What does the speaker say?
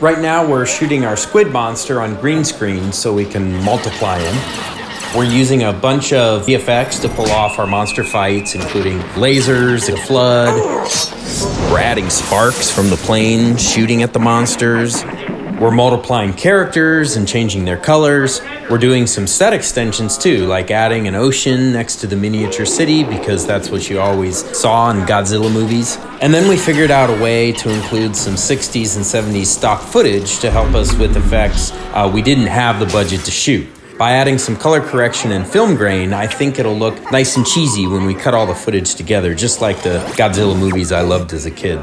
Right now, we're shooting our squid monster on green screen so we can multiply him. We're using a bunch of VFX to pull off our monster fights, including lasers, a flood. We're adding sparks from the plane shooting at the monsters. We're multiplying characters and changing their colors. We're doing some set extensions too, like adding an ocean next to the miniature city because that's what you always saw in Godzilla movies. And then we figured out a way to include some 60s and 70s stock footage to help us with effects uh, we didn't have the budget to shoot. By adding some color correction and film grain, I think it'll look nice and cheesy when we cut all the footage together, just like the Godzilla movies I loved as a kid.